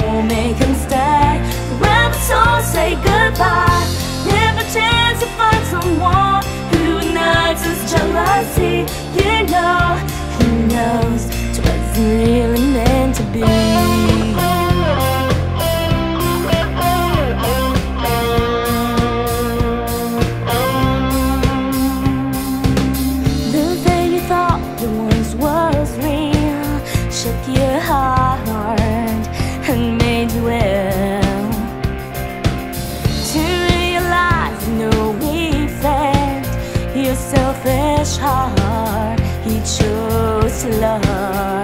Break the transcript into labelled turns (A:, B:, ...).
A: we'll make them stay. Grab a soul, say goodbye. Selfish heart, he chose love.